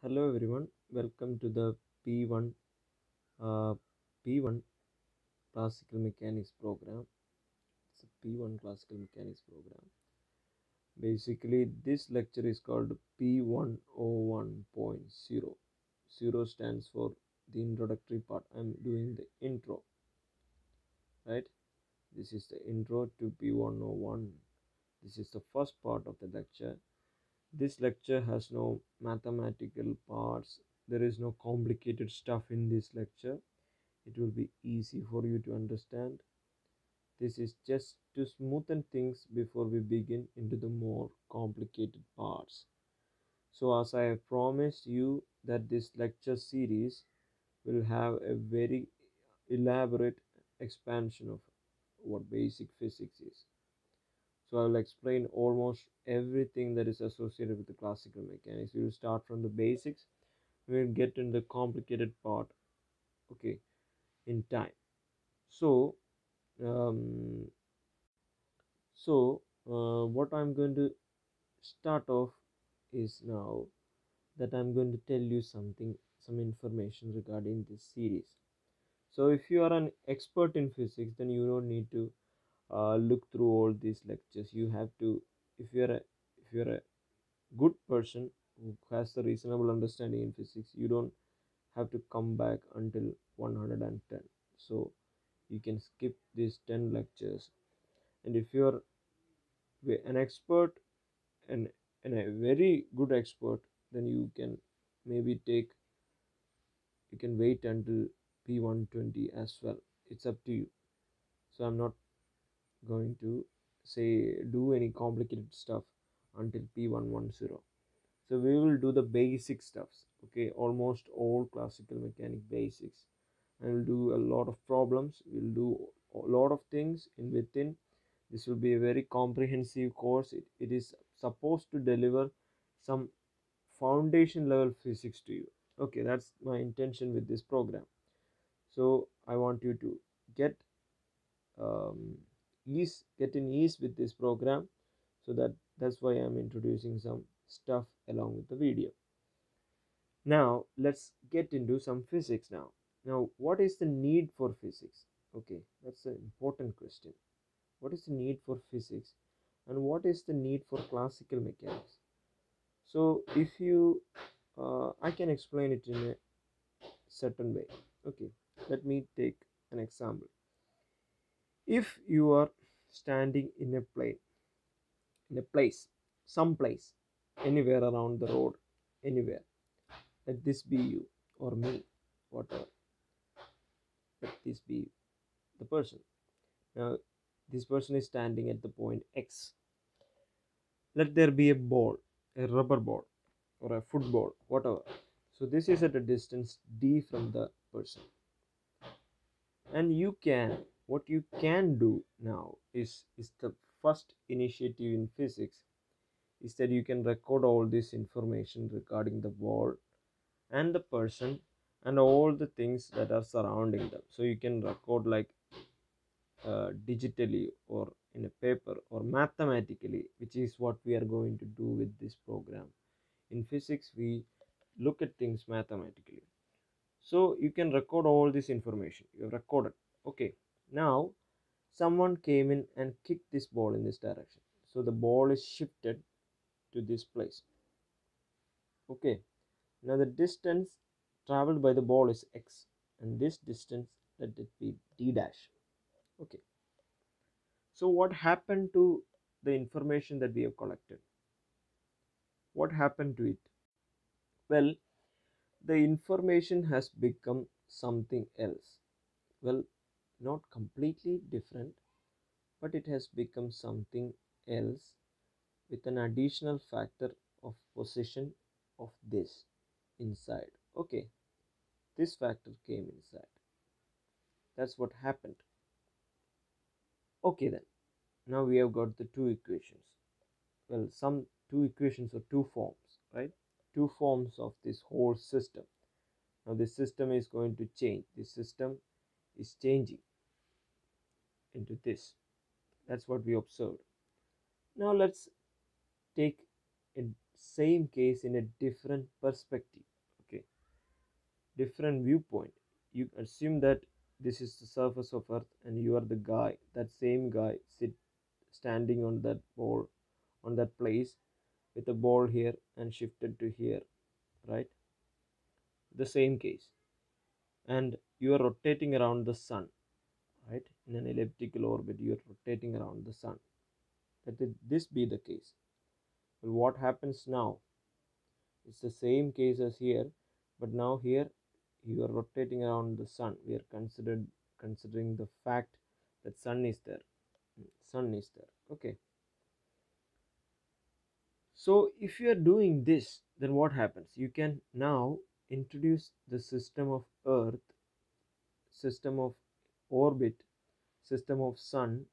Hello everyone, welcome to the P1 uh, P1 Classical Mechanics program. It's a P1 Classical Mechanics program. Basically, this lecture is called P101.0. Zero stands for the introductory part. I'm doing the intro, right? This is the intro to P101. This is the first part of the lecture this lecture has no mathematical parts. There is no complicated stuff in this lecture. It will be easy for you to understand. This is just to smoothen things before we begin into the more complicated parts. So as i have promised you that this lecture series will have a very elaborate expansion of what basic physics is so I will explain almost everything that is associated with the classical mechanics. We will start from the basics. We will get in the complicated part. Okay, in time. So, um, so uh, what I'm going to start off is now that I'm going to tell you something, some information regarding this series. So if you are an expert in physics, then you don't need to uh, look through all these lectures you have to if you're a if you're a good person who has a reasonable understanding in physics you don't have to come back until 110 so you can skip these 10 lectures. And if you're an expert and, and a very good expert then you can maybe take you can wait until p120 as well. It's up to you. So i'm not going to say do any complicated stuff until p110 so we will do the basic stuffs okay? Almost all classical mechanic basics. And we'll do a lot of problems. We'll do a lot of things in within. This will be a very comprehensive course. It, it is supposed to deliver some foundation level physics to you. Okay that's my intention with this program. So i want you to get um, ease get in ease with this program. So that that's why i'm introducing some stuff along with the video. Now let's get into some physics now. Now what is the need for physics? Okay that's an important question. What is the need for physics and what is the need for classical mechanics? So if you uh, i can explain it in a certain way. Okay let me take an example. If you are standing in a plane in a place some place anywhere around the road anywhere. Let this be you or me whatever. Let this be the person. Now this person is standing at the point x. Let there be a ball a rubber ball or a football whatever. So this is at a distance d from the person. And you can what you can do now is is the first initiative in physics is that you can record all this information regarding the ball and the person and all the things that are surrounding them. So you can record like uh, digitally or in a paper or mathematically which is what we are going to do with this program. In physics we look at things mathematically. So you can record all this information. You have recorded. Okay now someone came in and kicked this ball in this direction. So the ball is shifted to this place. Okay. Now the distance traveled by the ball is x and this distance let it be d dash. Okay. So what happened to the information that we have collected? What happened to it? Well the information has become something else. Well not completely different but it has become something else with an additional factor of position of this inside. Okay this factor came inside. That's what happened. Okay then now we have got the two equations. Well some two equations or two forms right? Two forms of this whole system. Now this system is going to change. This system is changing into this. That's what we observed. Now let's take a same case in a different perspective okay? Different viewpoint. You assume that this is the surface of earth and you are the guy that same guy sit standing on that ball on that place with a ball here and shifted to here right? The same case. And you are rotating around the sun right? In an elliptical orbit you are rotating around the sun. Let this be the case. Well what happens now? It's the same case as here but now here you are rotating around the sun. We are considered considering the fact that sun is there. Sun is there okay. So if you are doing this then what happens? You can now introduce the system of earth system of orbit system of sun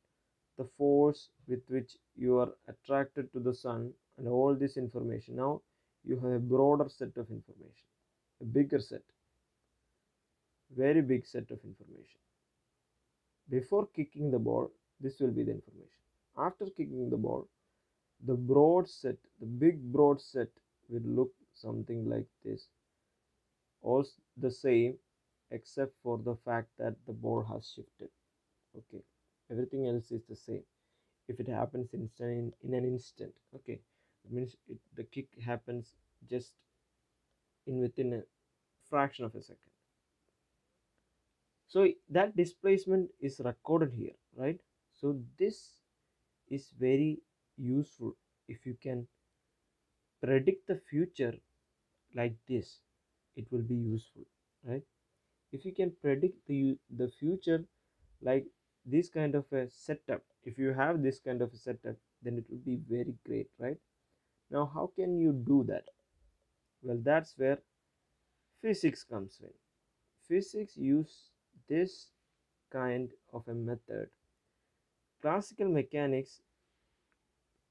the force with which you are attracted to the sun and all this information. Now you have a broader set of information a bigger set very big set of information. Before kicking the ball this will be the information. After kicking the ball the broad set the big broad set will look something like this. All the same except for the fact that the ball has shifted. Okay everything else is the same. If it happens instant in an instant okay it means it, the kick happens just in within a fraction of a second. So that displacement is recorded here right? So this is very useful if you can predict the future like this. It will be useful right if you can predict the the future like this kind of a setup if you have this kind of a setup then it will be very great right? Now how can you do that? Well that's where physics comes in. Physics use this kind of a method. Classical mechanics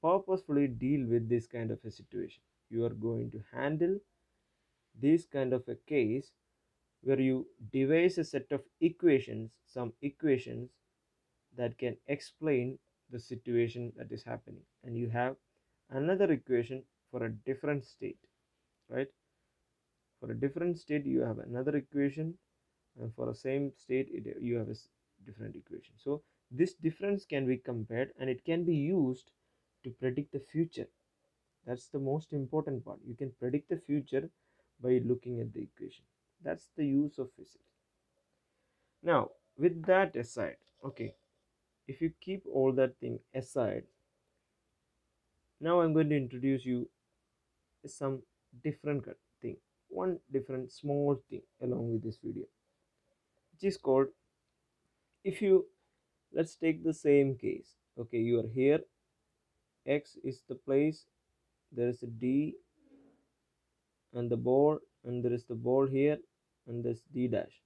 purposefully deal with this kind of a situation. You are going to handle this kind of a case where you devise a set of equations some equations that can explain the situation that is happening. And you have another equation for a different state right? For a different state you have another equation and for the same state it, you have a different equation. So this difference can be compared and it can be used to predict the future. That's the most important part. You can predict the future by looking at the equation that's the use of physics. Now with that aside okay if you keep all that thing aside now i'm going to introduce you some different thing one different small thing along with this video which is called if you let's take the same case okay you are here x is the place there is a d and the ball and there is the ball here and this d dash.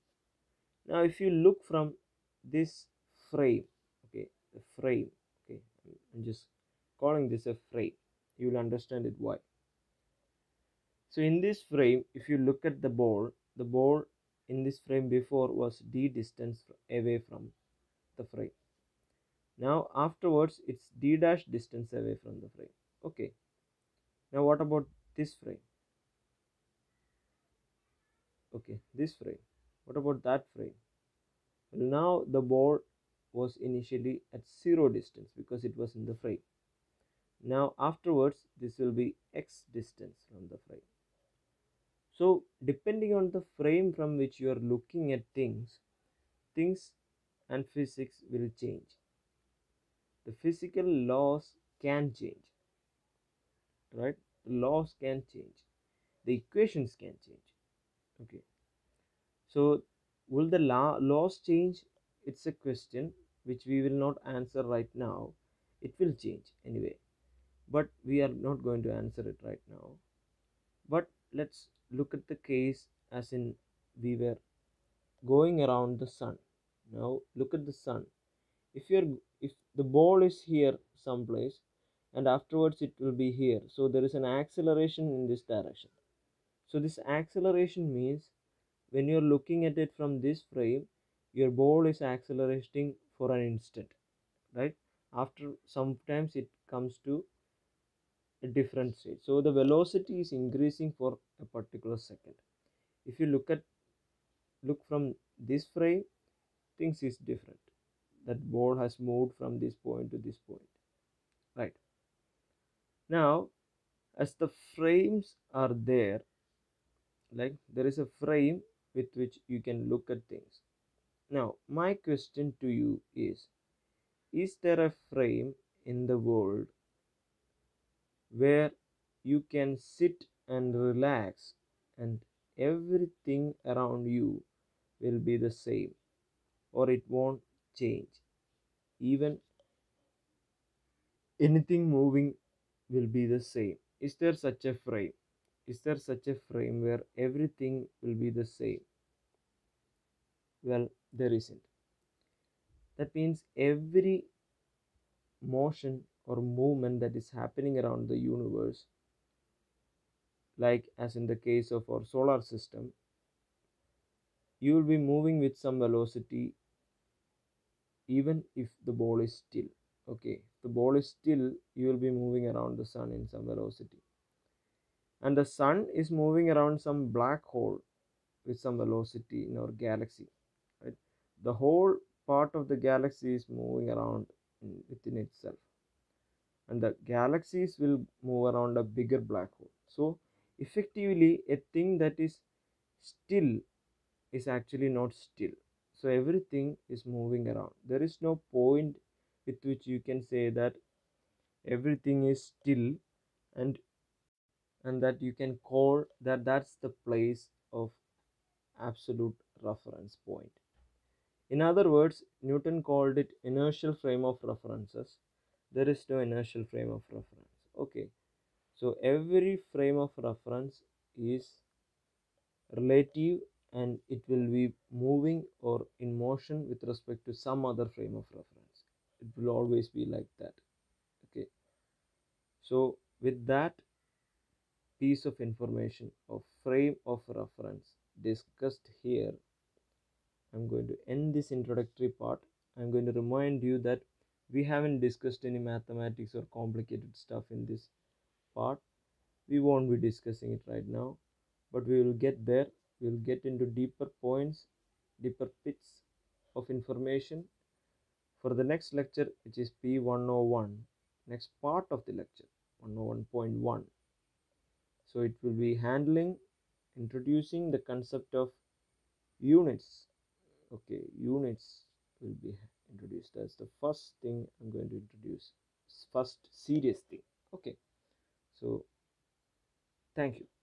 Now if you look from this frame okay the frame okay i'm just calling this a frame you will understand it why. So in this frame if you look at the ball the ball in this frame before was d distance away from the frame. Now afterwards it's d dash distance away from the frame okay. Now what about this frame okay this frame. What about that frame? Well now the ball was initially at zero distance because it was in the frame. Now afterwards this will be x distance from the frame. So depending on the frame from which you are looking at things things and physics will change. The physical laws can change. Right? The laws can change. The equations can change okay. So will the law laws change? It's a question which we will not answer right now. It will change anyway. But we are not going to answer it right now. But let's look at the case as in we were going around the sun. Now look at the sun. If you're if the ball is here someplace and afterwards it will be here. So there is an acceleration in this direction so this acceleration means when you're looking at it from this frame your ball is accelerating for an instant right? After sometimes it comes to a different state. So the velocity is increasing for a particular second. If you look at look from this frame things is different. That ball has moved from this point to this point right? Now as the frames are there like there is a frame with which you can look at things. Now my question to you is is there a frame in the world where you can sit and relax and everything around you will be the same or it won't change? Even anything moving will be the same. Is there such a frame is there such a frame where everything will be the same? Well there isn't. That means every motion or movement that is happening around the universe like as in the case of our solar system you will be moving with some velocity even if the ball is still okay? The ball is still you will be moving around the sun in some velocity and the sun is moving around some black hole with some velocity in our galaxy right? The whole part of the galaxy is moving around within itself and the galaxies will move around a bigger black hole. So effectively a thing that is still is actually not still. So everything is moving around. There is no point with which you can say that everything is still and and that you can call that that's the place of absolute reference point. In other words newton called it inertial frame of references. There is no inertial frame of reference. Okay. So every frame of reference is relative and it will be moving or in motion with respect to some other frame of reference. It will always be like that. Okay. So with that piece of information of frame of reference discussed here. I'm going to end this introductory part. I'm going to remind you that we haven't discussed any mathematics or complicated stuff in this part. We won't be discussing it right now but we will get there. We'll get into deeper points deeper pits of information for the next lecture which is p101 next part of the lecture 101.1 so it will be handling introducing the concept of units. Okay units will be introduced that's the first thing i'm going to introduce first serious thing. Okay. So thank you